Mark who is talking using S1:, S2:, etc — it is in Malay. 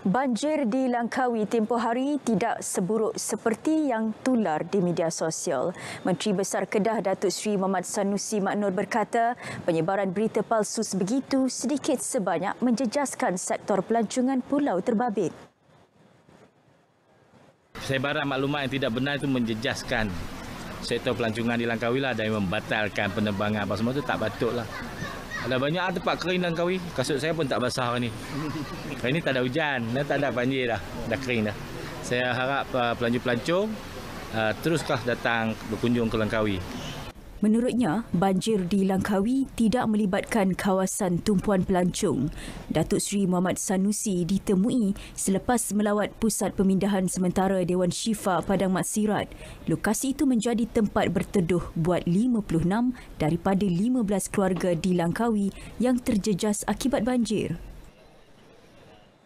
S1: Banjir di Langkawi tempoh hari tidak seburuk seperti yang tular di media sosial. Menteri Besar Kedah Datuk Seri Muhammad Sanusi Maknur berkata, penyebaran berita palsu sebegitu sedikit sebanyak menjejaskan sektor pelancongan pulau terbabit.
S2: Sebaran maklumat yang tidak benar itu menjejaskan sektor pelancongan di Langkawi lah dan membatalkan penerbangan apa semua itu tak patutlah. Ada banyak tempat kering dan kawi. Kasut saya pun tak basah hari ni. Hari ni tak ada hujan, dan tak ada banjir dah. Dah kering dah. Saya harap uh, pelancong-pelancong uh, teruskah datang berkunjung ke Langkawi.
S1: Menurutnya, banjir di Langkawi tidak melibatkan kawasan tumpuan pelancong. Datuk Seri Muhammad Sanusi ditemui selepas melawat pusat pemindahan sementara Dewan Syifa Padang Maksirat. Lokasi itu menjadi tempat berteduh buat 56 daripada 15 keluarga di Langkawi yang terjejas akibat banjir.